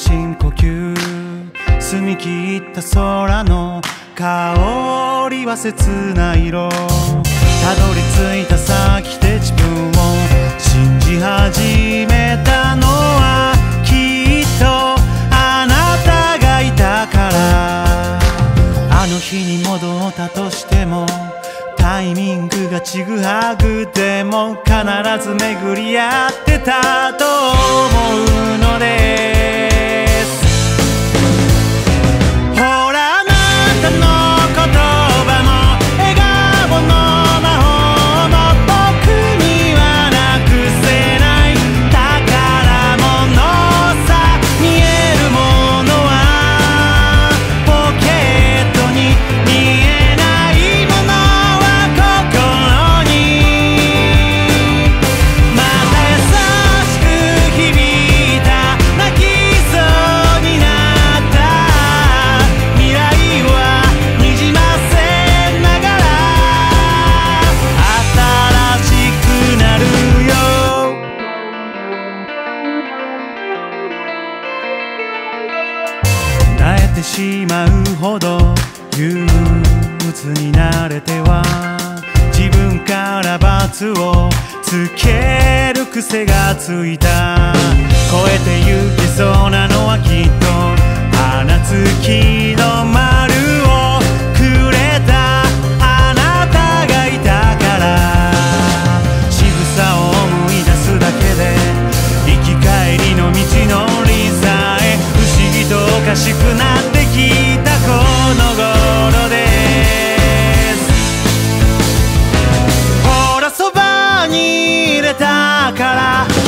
深呼吸澄み切った空の香りは切ない色。たどり着いた先で自分を信じ始めたのはきっとあなたがいたから。あの日に戻ったとしてもタイミングがちぐはぐでも必ず巡り合ってたと思うので。てしまうほど憂鬱になれては自分から罰をつける癖がついた。超えてゆけそうなのはきっと花月の前たから